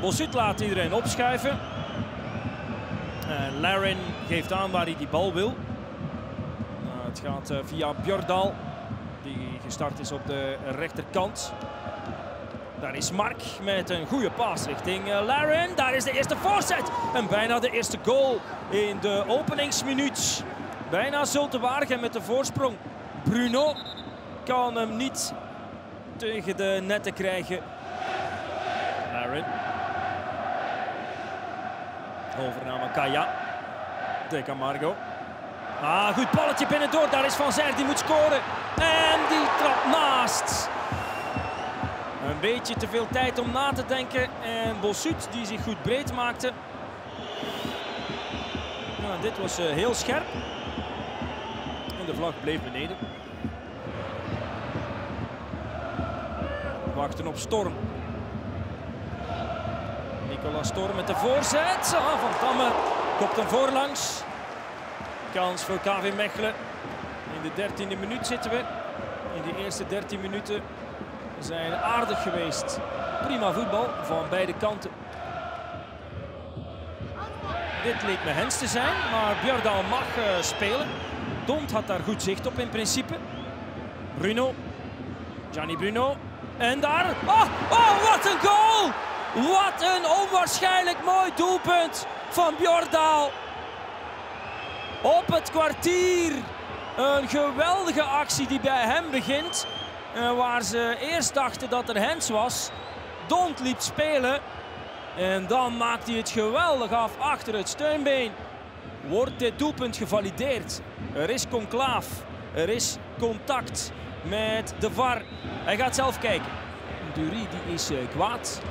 Bosut laat iedereen opschuiven. En Larin geeft aan waar hij die bal wil. Nou, het gaat eh, via Bjordal, die gestart is op de rechterkant. Daar is Mark met een goede paas richting uh, Larin. Daar is de eerste voorzet. En bijna de eerste goal in de openingsminuut. Bijna Zulte Waregem met de voorsprong. Bruno kan hem niet tegen de netten krijgen. Larin. Overname Kaya. De Camargo. Ah, goed balletje binnendoor. Daar is Van Zer, die moet scoren. En die trapt naast. Een beetje te veel tijd om na te denken. En Bossut die zich goed breed maakte. Nou, dit was uh, heel scherp. En de vlag bleef beneden. Wachten op Storm. Nicolas Storm met de voorzet. Ah, van Damme kopt hem voorlangs. Kans voor KV Mechelen. In de 13e minuut zitten we. In de eerste 13 minuten zijn aardig geweest. Prima voetbal van beide kanten. Dit leek me Hens te zijn, maar Björdaal mag uh, spelen. Dont had daar goed zicht op in principe. Bruno. Gianni Bruno. En daar. Oh, oh wat een goal! Wat een onwaarschijnlijk mooi doelpunt van Bjordaal. Op het kwartier. Een geweldige actie die bij hem begint. Uh, waar ze eerst dachten dat er Hens was. Dont liep spelen. En dan maakt hij het geweldig af achter het steunbeen. Wordt dit doelpunt gevalideerd. Er is conclaaf. Er is contact met de VAR. Hij gaat zelf kijken. Dury die is uh, kwaad.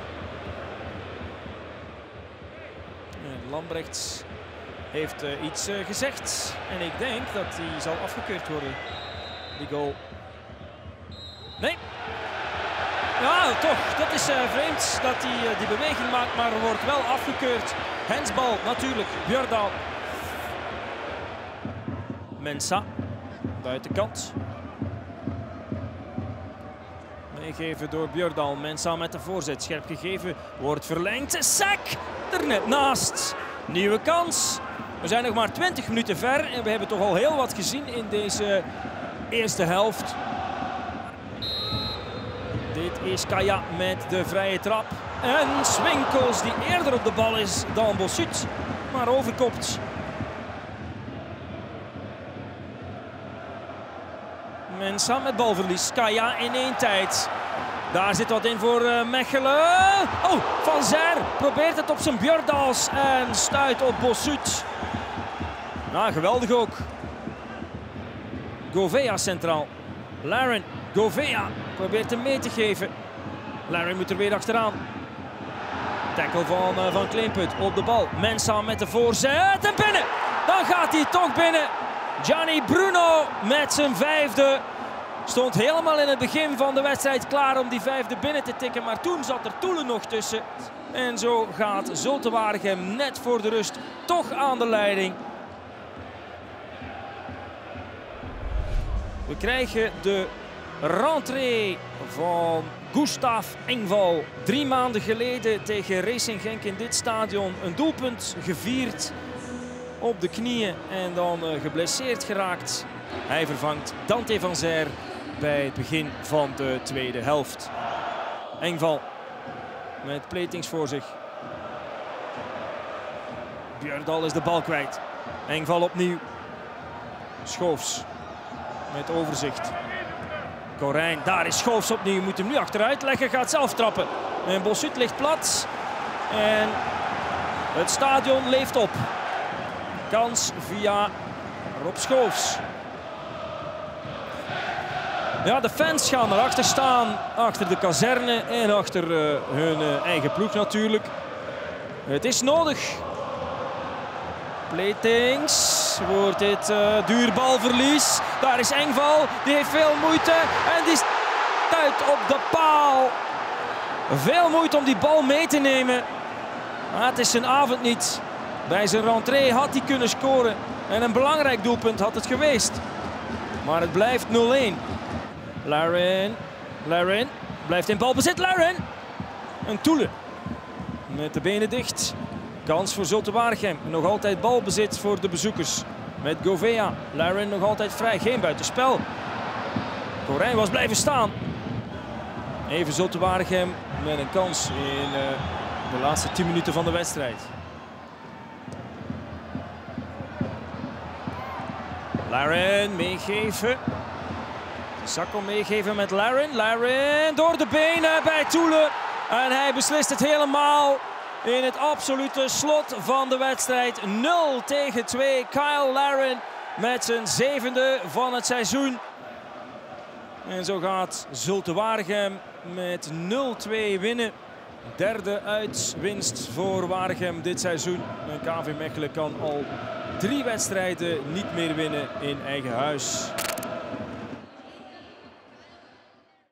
En Lambrechts heeft uh, iets uh, gezegd. En ik denk dat hij zal afgekeurd worden. Die goal. Nee. Ja, toch. Dat is vreemd dat hij die beweging maakt. Maar er wordt wel afgekeurd. Hensbal natuurlijk. Björdaal. Mensa. Buitenkant. Meegeven door Björdaal. Mensa met de voorzet. Scherp gegeven. Wordt verlengd. Sek er net naast. Nieuwe kans. We zijn nog maar 20 minuten ver. En we hebben toch al heel wat gezien in deze eerste helft. Dit is Kaya met de vrije trap. En Swinkels die eerder op de bal is dan Bossut. Maar overkopt. Mensa met balverlies. Kaya in één tijd. Daar zit wat in voor uh, Mechelen. Oh, Van Zer probeert het op zijn Björdaals en stuit op Bossut. Nou, geweldig ook. Govea centraal. Laren, Govea probeert hem mee te geven. Laren moet er weer achteraan. Tackle van, uh, van op de bal. Mensa met de voorzet en binnen. Dan gaat hij toch binnen. Gianni Bruno met zijn vijfde. Stond helemaal in het begin van de wedstrijd klaar om die vijfde binnen te tikken. Maar toen zat er Toelen nog tussen. En zo gaat Zulte Waregem net voor de rust toch aan de leiding. We krijgen de rentree van Gustav Engval. Drie maanden geleden tegen Racing Genk in dit stadion een doelpunt gevierd op de knieën en dan uh, geblesseerd geraakt. Hij vervangt Dante van Zer bij het begin van de tweede helft. Engval met Pletings voor zich. Björndal is de bal kwijt. Engval opnieuw. Schoofs met overzicht. Corijn, daar is Schoofs opnieuw. Moet hem nu achteruit leggen, gaat zelf trappen. En Bossut ligt plat. En het stadion leeft op. Kans via Rob Schoofs. Ja, de fans gaan erachter staan. Achter de kazerne en achter uh, hun uh, eigen ploeg natuurlijk. Het is nodig. Pletings wordt dit uh, duur balverlies. Daar is Engval, die heeft veel moeite en die stuit op de paal. Veel moeite om die bal mee te nemen. Maar het is zijn avond niet. Bij zijn rentree had hij kunnen scoren. En een belangrijk doelpunt had het geweest. Maar het blijft 0-1. Larin Larin blijft in balbezit. Larin. En Toele. Met de benen dicht. Kans voor Zulte Waregem. Nog altijd balbezit voor de bezoekers. Met Govea. Larin nog altijd vrij. Geen buitenspel. Corijn was blijven staan. Even Zulte Waregem met een kans in uh, de laatste 10 minuten van de wedstrijd. Larin meegeven. Sakko meegeven met Larin. Larin door de benen bij Toele. En hij beslist het helemaal in het absolute slot van de wedstrijd. 0 tegen 2. Kyle Larin met zijn zevende van het seizoen. En zo gaat Zulte Waregem met 0-2 winnen. Derde uitwinst voor Waregem dit seizoen. En KV Mechelen kan al drie wedstrijden niet meer winnen in eigen huis.